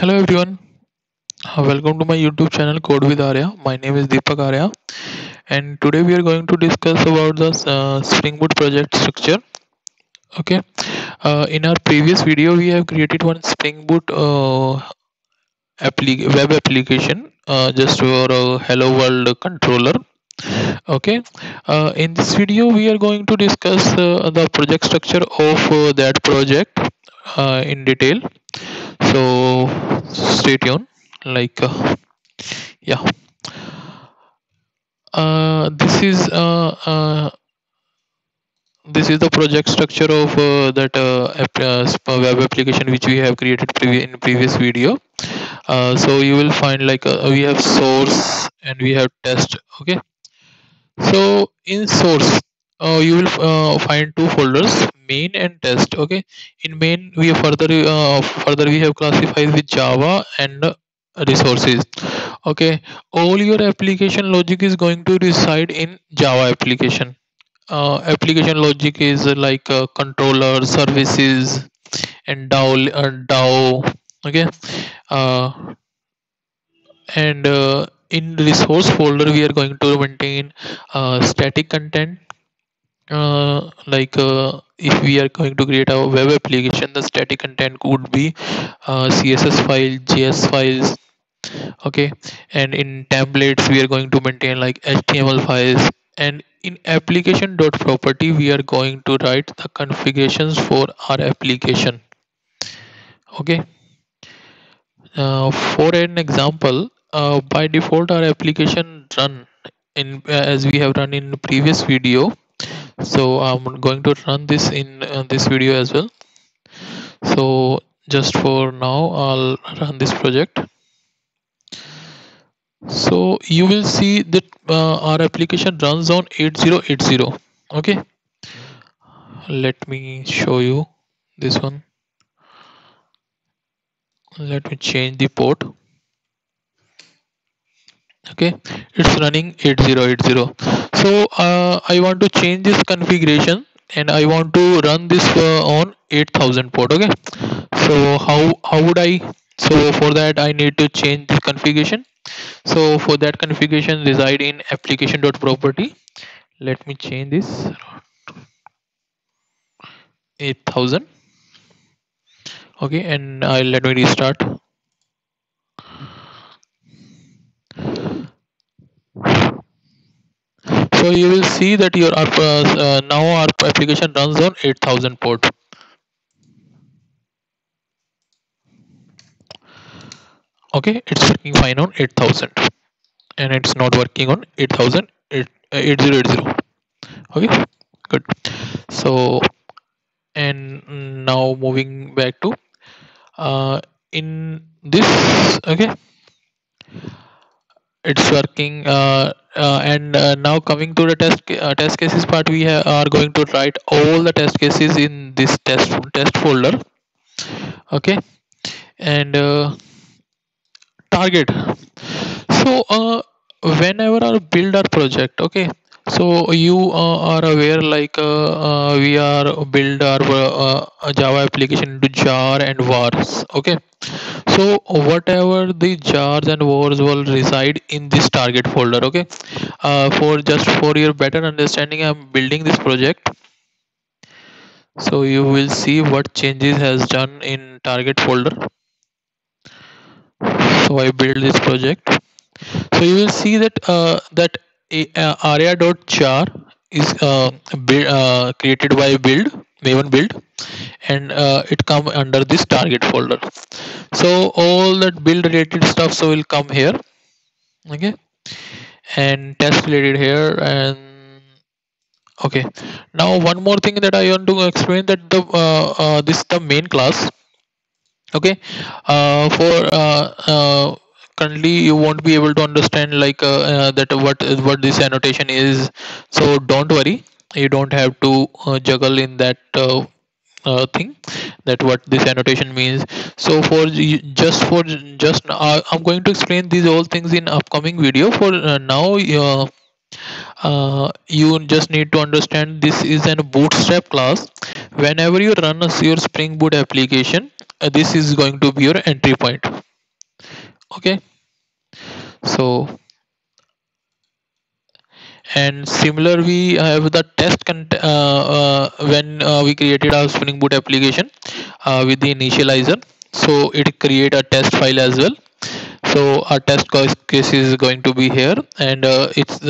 Hello everyone, uh, welcome to my YouTube channel Code with Arya. My name is Deepak Arya, and today we are going to discuss about the uh, Spring Boot project structure. Okay, uh, in our previous video, we have created one Spring Boot uh, web application uh, just for a Hello World controller. Okay, uh, in this video, we are going to discuss the project structure of that project in detail. So stay tuned. Like, uh, yeah, uh, this is uh, uh, this is the project structure of uh, that uh, app, uh, web application which we have created previ- in previous video. Uh, so you will find like uh, we have source and we have test okay? So in source uh, you will uh, find two folders main and test okay? In main we further uh, further we have classified with java and resources okay? All your application logic is going to reside in java application. Uh, application logic is like uh, controller services and DAO, uh, DAO okay? Uh, and uh, in resource folder we are going to maintain uh, static content uh, like uh, if we are going to create a web application the static content could be uh, css file js files okay? And in templates we are going to maintain like html files. And in application dot property we are going to write the configurations for our application okay? Uh, for an example uh, by default our application run in uh, as we have run in previous video so i'm going to run this in uh, this video as well. So just for now i'll run this project. So you will see that uh, our application runs on 8080 okay? Let me show you this one. Let me change the port. Okay? It's running 8080 so uh, i want to change this configuration and i want to run this uh, on 8000 port okay? So how how would i so for that i need to change this configuration. So for that configuration reside in application dot property let me change this. 8000 okay and i let me restart so you will see that your uh, uh, now our application runs on 8000 port. Okay it's working fine on 8000 and it's not working on 8000 8080 okay good. So and now moving back to uh, in this okay it's working uh, uh, and uh, now coming to the test uh, test cases part we are going to write all the test cases in this test test folder. Okay? And uh, target. So uh, whenever I build our project okay so you uh, are aware like uh, uh, we are build our uh, uh, java application into jar and wars okay? So whatever the jars and wars will reside in this target folder okay? Uh, for just for your better understanding i'm building this project. So you will see what changes has done in target folder. So i build this project. So you will see that uh, that uh, arya.jar is uh, uh, created by build maven build and uh, it come under this target folder. So all that build related stuff so will come here okay? And test related here and okay. Now one more thing that i want to explain that the uh, uh, this the main class okay? Uh, for currently you won't be able to understand like uh, uh, that what what this annotation is. So don't worry. You don't have to uh, juggle in that uh, thing that what this annotation means. So for just for just uh, i'm going to explain these all things in upcoming video. For uh, now you just need to understand this is an bootstrap class. Whenever you run a your spring boot application this is going to be your entry point. Okay so and similar we have the test cont- uh, uh, when uh, we created our spring boot application uh, with the Initializr. So it create a test file as well. So our test case is going to be here and uh, it's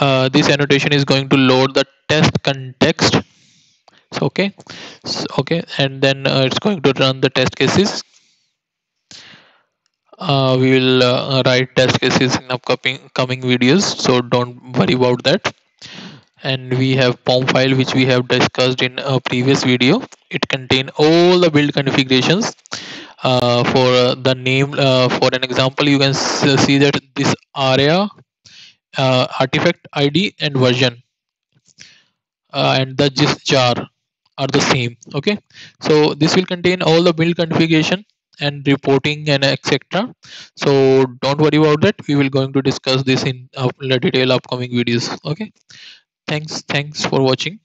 uh, this annotation is going to load the test context. So okay. So, okay. And then it's going to run the test cases uh, we will uh, write test cases in upcoming coming videos so don't worry about that. And we have pom file which we have discussed in a previous video. It contain all the build configurations uh, for uh, the name uh, for an example you can see that this area uh, artifact id and version and the gist jar are the same okay? So this will contain all the build configuration and reporting and etc so don't worry about that. We will going to discuss this in uh, detail upcoming videos. Okay? Thanks thanks for watching